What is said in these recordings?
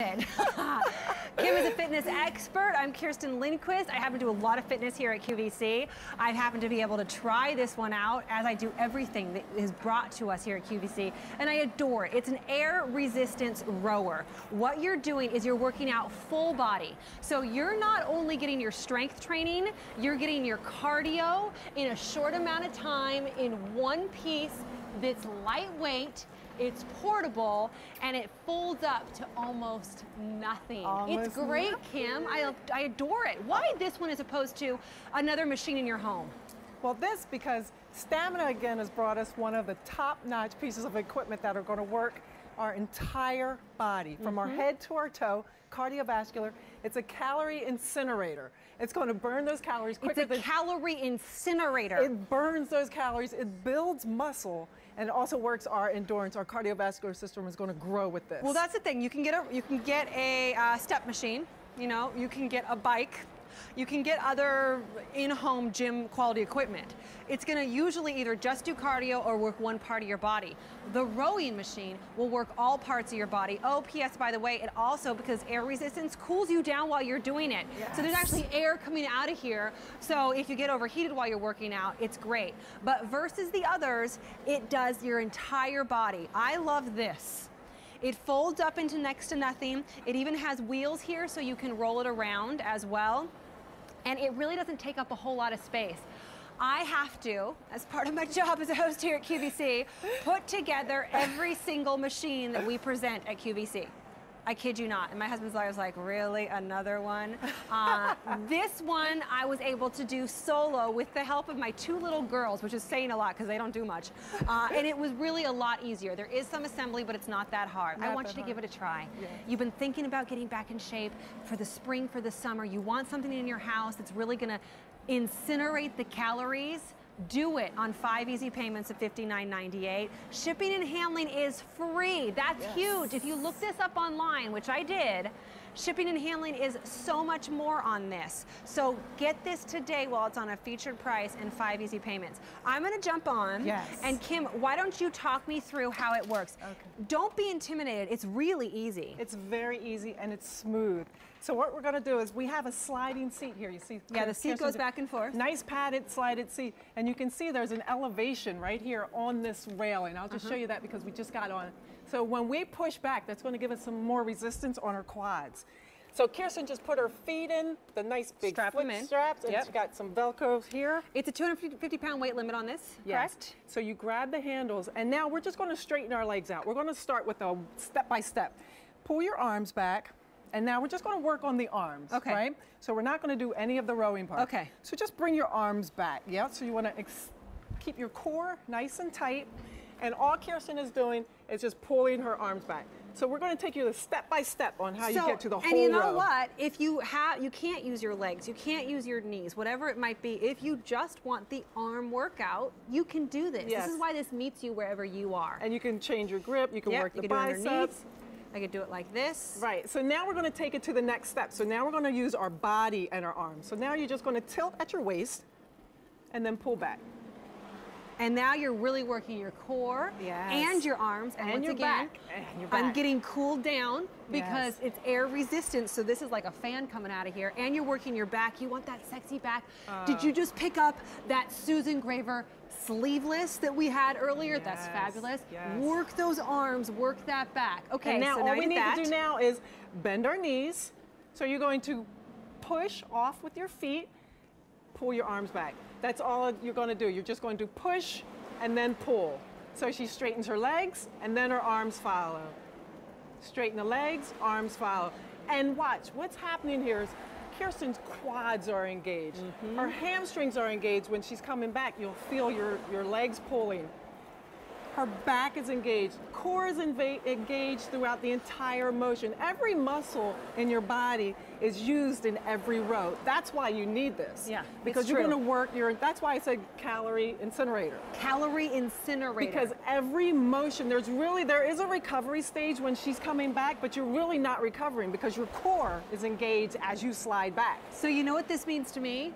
Kim is a fitness expert. I'm Kerstin Lindquist. I happen to do a lot of fitness here at QVC. I happen to be able to try this one out as I do everything that is brought to us here at QVC, and I adore it. It's an air resistance rower. What you're doing is you're working out full body. So you're not only getting your strength training, you're getting your cardio in a short amount of time in one piece that's lightweight it's portable and it folds up to almost nothing. Almost it's great, nothing. Kim. I, I adore it. Why this one as opposed to another machine in your home? Well, this because Stamina again has brought us one of the top-notch pieces of equipment that are going to work our entire body, from our Mm-hmm. head to our toe, cardiovascular. It's a calorie incinerator. It's going to burn those calories quicker. It's a calorie incinerator. it burns those calories. It builds muscle, and it also works our endurance. Our cardiovascular system is going to grow with this. Well, that's the thing. You can get a you can get a uh, step machine. You know, you can get a bike. You can get other in-home gym quality equipment. It's going to usually either just do cardio or work one part of your body. The rowing machine will work all parts of your body. Oh, P.S. By the way, it also because air resistance cools you down while you're doing it. So there's actually air coming out of here. So if you get overheated while you're working out, it's great. But versus the others, it does your entire body. I love this. It folds up into next to nothing. It even has wheels here so you can roll it around as well. And it really doesn't take up a whole lot of space. I have to, as part of my job as a host here at QVC, put together every single machine that we present at QVC. I kid you not. And my husband's always like, really? Another one? Uh, this one I was able to do solo with the help of my two little girls, which is saying a lot because they don't do much. Uh, and it was really a lot easier. There is some assembly, but it's not that hard. I want you to give it a try. You've been thinking about getting back in shape for the spring, for the summer. You want something in your house that's really going to incinerate the calories. Do it on five easy payments of $59.98. Shipping and handling is free. That's Yes. huge. If you look this up online, which I did, shipping and handling is so much more on this. So get this today while it's on a featured price and five easy payments. I'm going to jump on. Yes. And Kim, why don't you talk me through how it works? Okay. Don't be intimidated. It's really easy. It's very easy and it's smooth. So what we're going to do is we have a sliding seat here. You see? Yeah, the seat goes back and forth. Nice padded slided seat. And you can see there's an elevation right here on this railing. I'll just show mm-hmm. you that because we just got on. So when we push back, that's going to give us some more resistance on our quads. So Kerstin just put her feet in, the nice big Strap foot straps, and Yep. she's got some Velcro here. It's a 250 pound weight limit on this, Yes. correct? So you grab the handles, and now we're just going to straighten our legs out. We're going to start with a step by step. Pull your arms back, and now we're just going to work on the arms. Okay. Right. So we're not going to do any of the rowing part. Okay. So just bring your arms back. Yeah. So you want to keep your core nice and tight, and all Kerstin is doing is just pulling her arms back. So we're going to take you step by step on how you get to the whole And you know row. what? If you have, you can't use your legs, you can't use your knees, whatever it might be. If you just want the arm workout, you can do this. Yes. This is why this meets you wherever you are. And you can change your grip. You can Yep, work you the can do it biceps. I could do it like this. Right, so now we're gonna take it to the next step. So now we're gonna use our body and our arms. So now you're just gonna tilt at your waist and then pull back. And now you're really working your core Yes. and your arms. And, And once your again, back. And your I'm getting cooled down because Yes. it's air resistant. So this is like a fan coming out of here. And you're working your back. You want that sexy back. Did Uh. you just pick up that Susan Graver sleeveless that we had earlier? That's fabulous. yes. Work those arms, work that back. Okay, and now so all now we need that. to do now is bend our knees. So you're going to push off with your feet, pull your arms back. That's all you're gonna do. You're just going to push and then pull. So she straightens her legs and then her arms follow. Straighten the legs, arms follow. And watch, what's happening here is Kerstin's quads are engaged. Mm-hmm. Her hamstrings are engaged. When she's coming back, you'll feel your, your legs pulling. Her back is engaged. Core is engaged throughout the entire motion. Every muscle in your body is used in every row. That's why you need this. Yeah, Because you're going to work your, that's why I said calorie incinerator. Calorie incinerator. Because every motion, there's really, there is a recovery stage when she's coming back, but you're really not recovering because your core is engaged as you slide back. so you know what this means to me?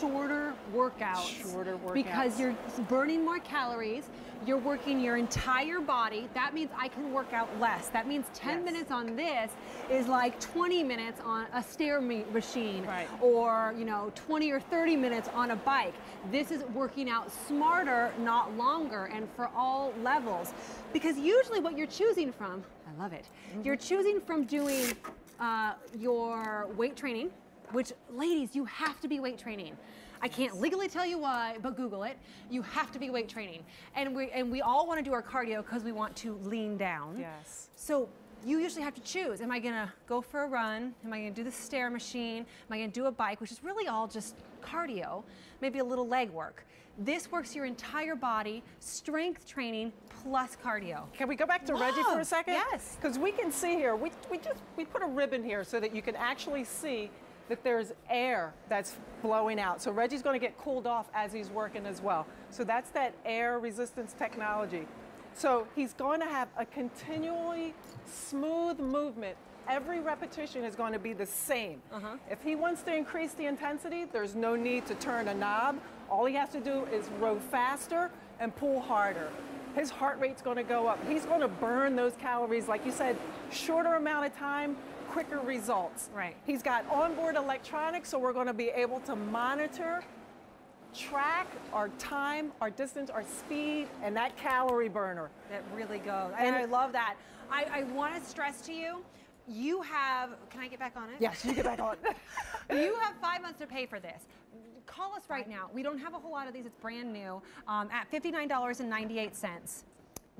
Shorter workouts. Shorter Because you're burning more calories. You're working your entire body. That means I can work out less. That means 10 Yes. minutes on this is like 20 minutes on a stair machine Right. or, you know, 20 or 30 minutes on a bike. This is working out smarter, not longer, and for all levels. Because usually what you're choosing from, I love it, you're choosing from doing uh, your weight training, which, ladies, you have to be weight training. I can't legally tell you why, but Google it. You have to be weight training, and we and we all want to do our cardio because we want to lean down. Yes. So you usually have to choose. Am I gonna go for a run? Am I gonna do the stair machine? Am I gonna do a bike, which is really all just cardio, maybe a little leg work. This works your entire body, strength training plus cardio. Can we go back to Reggie for a second? yes. Because we can see here, we, we just we put a ribbon here so that you can actually see that there's air that's blowing out. So Reggie's going to get cooled off as he's working as well. So that's that air resistance technology. So he's going to have a continually smooth movement. Every repetition is going to be the same. Uh-huh. If he wants to increase the intensity, there's no need to turn a knob. All he has to do is row faster and pull harder. His heart rate's going to go up. He's going to burn those calories, like you said, shorter amount of time, quicker results. Right. He's got onboard electronics, so we're going to be able to monitor, track our time, our distance, our speed, and that calorie burner. That really goes. And I love that. I, I want to stress to you, you have, can I get back on it? Yes, you get back on. you have five months to pay for this. Call us right now. We don't have a whole lot of these. It's brand new um, at $59.98.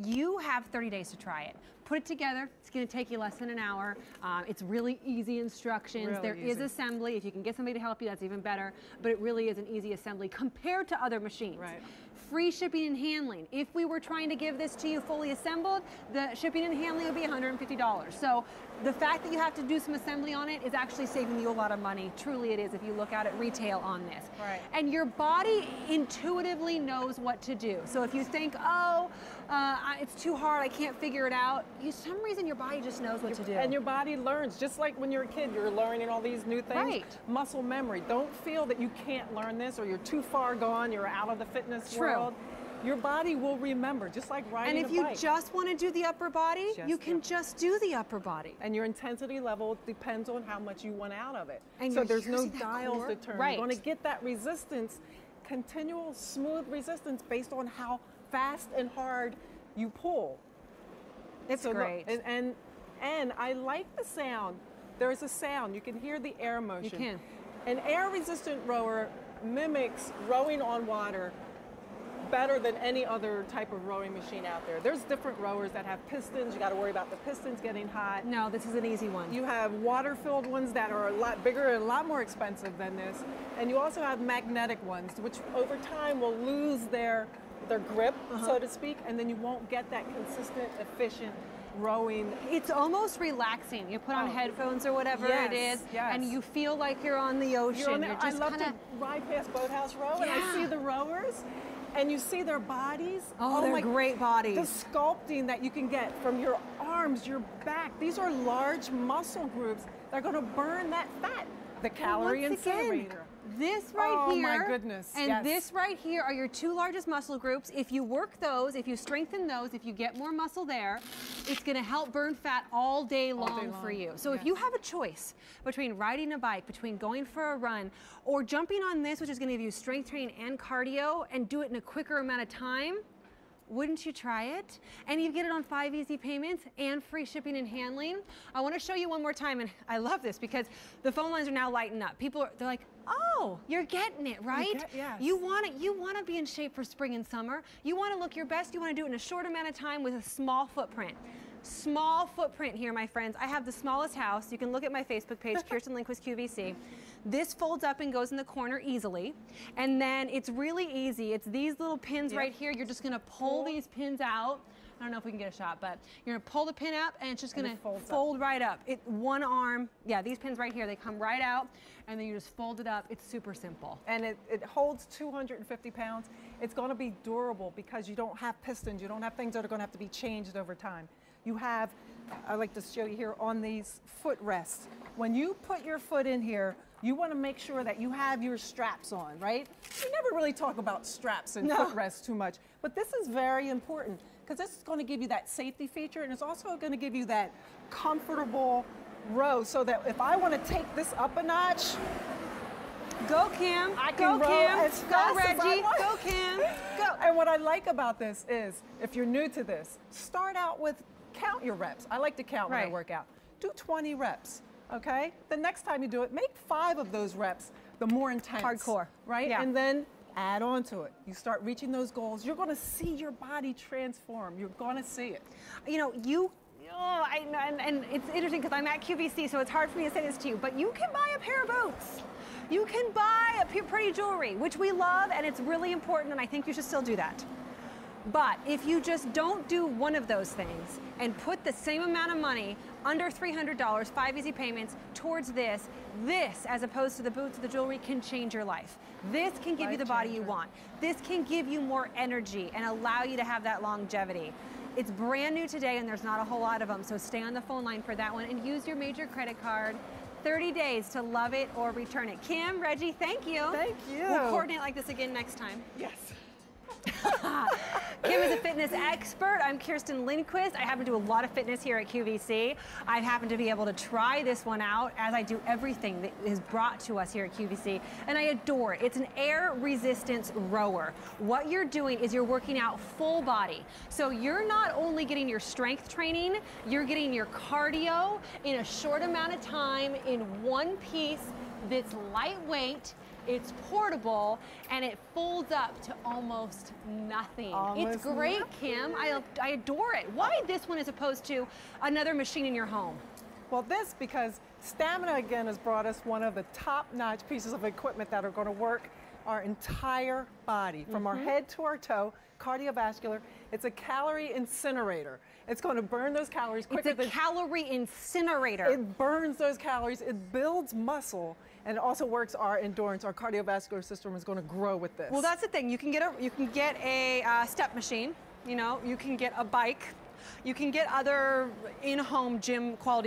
You have 30 days to try it. Put it together. It's going to take you less than an hour. Um, it's really easy instructions. Really There is easy. assembly. If you can get somebody to help you, that's even better. But it really is an easy assembly compared to other machines. Right. Free shipping and handling. If we were trying to give this to you fully assembled, the shipping and handling would be $150. So the fact that you have to do some assembly on it is actually saving you a lot of money. Truly it is if you look at it retail on this. Right. And your body intuitively knows what to do. So if you think, oh, uh, I- it's too hard, I can't figure it out, you, some reason your body just knows what to do. And your body learns, just like when you're a kid, you're learning all these new things. Right. Muscle memory. Don't feel that you can't learn this or you're too far gone, you're out of the fitness True. world. Your body will remember, just like and if you bike. just want to do the upper body, Just you can just do the upper body. and your intensity level depends on how much you want out of it. And so there's no dials core? to turn. Right. You're going to get that resistance, continual smooth resistance based on how fast and hard you pull. It's So the- great. and, and and I like the sound. There's a sound. You can hear the air motion. You can. An air resistant rower mimics rowing on water better than any other type of rowing machine out there. There's different rowers that have pistons. You got to worry about the pistons getting hot. no, this is an easy one. You have water-filled ones that are a lot bigger and a lot more expensive than this, and you also have magnetic ones, which over time will lose their their grip, Uh-huh. so to speak, and then you won't get that consistent, efficient rowing. It's almost relaxing. You put on Oh. headphones or whatever Yes, it is, yes. and you feel like you're on the ocean. On the- You're I just love kinda, to ride past Boathouse Row, and I see the rowers, and you see their bodies. Oh, they're my- great bodies. The sculpting that you can get from your arms, your back. These are large muscle groups that are going to burn that fat. The calorie incinerator. This right Oh, here. my goodness, And yes. this right here are your two largest muscle groups. If you work those, if you strengthen those, if you get more muscle there, it's going to help burn fat all day, All long, for you. So if you have a choice between riding a bike, between going for a run, or jumping on this, which is going to give you strength training and cardio, and do it in a quicker amount of time, wouldn't you try it? And you get it on five easy payments and free shipping and handling. I want to show you one more time, and I love this because the phone lines are now lighting up. People are they're like, "Oh, you're getting it, right? get- yes. You want it. You want to be in shape for spring and summer. You want to look your best. You want to do it in a short amount of time with a small footprint." Small footprint here, my friends. I have the smallest house. You can look at my Facebook page, Kerstin Lindquist QVC. This folds up and goes in the corner easily. And then it's really easy. It's these little pins Yep. right here. You're just gonna pull these pins out. I don't know if we can get a shot, but you're gonna pull the pin up and it's just And gonna up. fold right up. It one arm, yeah, these pins right here, they come right out and then you just fold it up. It's super simple. and it, it holds 250 pounds. It's going to be durable because you don't have pistons. You don't have things that are going to have to be changed over time. you have, I like to show you here on these foot rests. When you put your foot in here, you want to make sure that you have your straps on, right? We never really talk about straps and No. footrests too much, but this is very important because this is going to give you that safety feature and it's also going to give you that comfortable row so that if I want to take this up a notch, Go Kim. I go can row Kim. as go as Reggie. Go Kim. Go. And what I like about this is, if you're new to this, start out with count your reps. I like to count when I Right. work out. Do 20 reps, okay? The next time you do it, make five of those reps the more intense. Hardcore. Right? Yeah. And then add on to it. You start reaching those goals. You're gonna see your body transform. You're gonna see it. you know, you. Oh, I, and, and it's interesting because I'm at QVC, so it's hard for me to say this to you, but you can buy a pair of boots. You can buy a pretty jewelry, which we love, and it's really important, and I think you should still do that. But if you just don't do one of those things and put the same amount of money, under $300, five easy payments, towards this, this, as opposed to the boots or the jewelry, can change your life. This can give you the Life body you want. This can give you more energy and allow you to have that longevity. It's brand new today and there's not a whole lot of them, so stay on the phone line for that one and use your major credit card. 30 days to love it or return it. Kim, Reggie, thank you. Thank you. We'll coordinate like this again next time. Yes. Kim is a fitness expert. I'm Kerstin Lindquist. I happen to do a lot of fitness here at QVC. I happen to be able to try this one out as I do everything that is brought to us here at QVC, and I adore it. It's an air resistance rower. What you're doing is you're working out full body. So you're not only getting your strength training, you're getting your cardio in a short amount of time in one piece that's lightweight it's portable and it folds up to almost nothing. Almost it's great, Kim. I, I adore it. Why this one as opposed to another machine in your home? Well, this because Stamina again has brought us one of the top-notch pieces of equipment that are going to work our entire body, from our head to our toe, cardiovascular. It's a calorie incinerator. It's going to burn those calories quickly. It's a calorie incinerator. it burns those calories. It builds muscle, and it also works our endurance. Our cardiovascular system is going to grow with this. well, that's the thing. You can get a you can get a uh, step machine. You know, you can get a bike. You can get other in-home gym quality